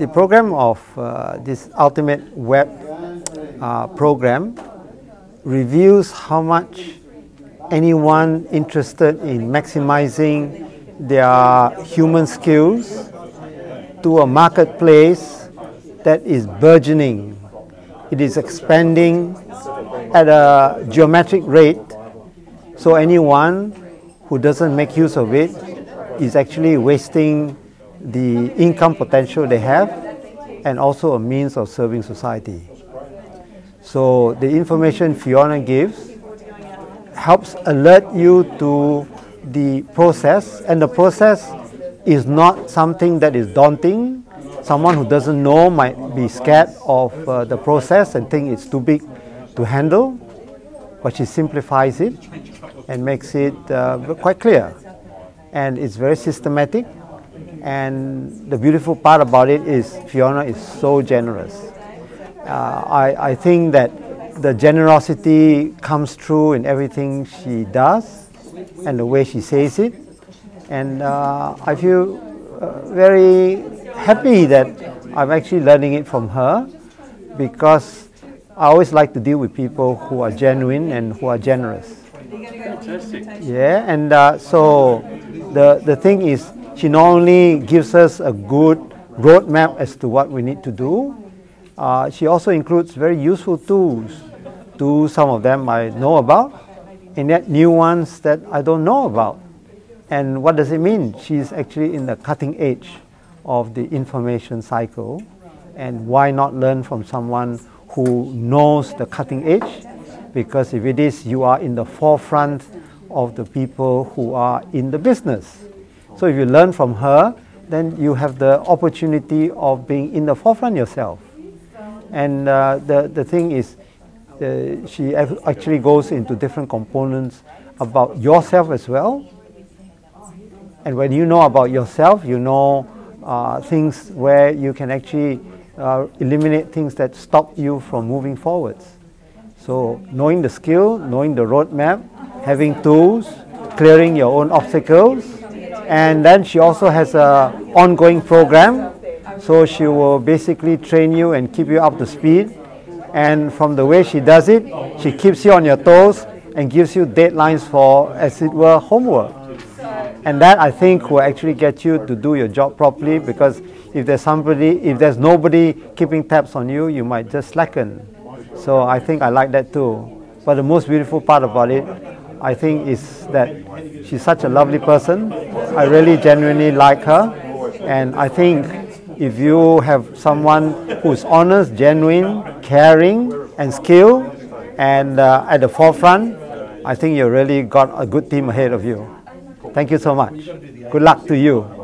the program of uh, this Ultimate Web uh, program reveals how much anyone interested in maximizing their human skills to a marketplace that is burgeoning. It is expanding at a geometric rate. So anyone who doesn't make use of it is actually wasting the income potential they have and also a means of serving society. So the information Fiona gives helps alert you to the process and the process is not something that is daunting. Someone who doesn't know might be scared of uh, the process and think it's too big to handle, but she simplifies it and makes it uh, quite clear. And it's very systematic and the beautiful part about it is Fiona is so generous. Uh, I, I think that the generosity comes through in everything she does and the way she says it. And uh, I feel uh, very happy that I'm actually learning it from her because I always like to deal with people who are genuine and who are generous. Fantastic. Yeah, and uh, so the, the thing is, she not only gives us a good roadmap as to what we need to do, uh, she also includes very useful tools. To some of them I know about, and yet new ones that I don't know about. And what does it mean? She's actually in the cutting edge of the information cycle. And why not learn from someone who knows the cutting edge? Because if it is, you are in the forefront of the people who are in the business. So if you learn from her, then you have the opportunity of being in the forefront yourself. And uh, the, the thing is, uh, she actually goes into different components about yourself as well. And when you know about yourself, you know uh, things where you can actually uh, eliminate things that stop you from moving forwards. So knowing the skill, knowing the roadmap, having tools, clearing your own obstacles, and then she also has a ongoing program. So she will basically train you and keep you up to speed. And from the way she does it she keeps you on your toes and gives you deadlines for as it were homework. And that i think will actually get you to do your job properly because if there's somebody if there's nobody keeping tabs on you you might just slacken. So i think i like that too. But the most beautiful part about it I think is that she's such a lovely person. I really genuinely like her. And I think if you have someone who's honest, genuine, caring, and skilled, and uh, at the forefront, I think you really got a good team ahead of you. Thank you so much. Good luck to you.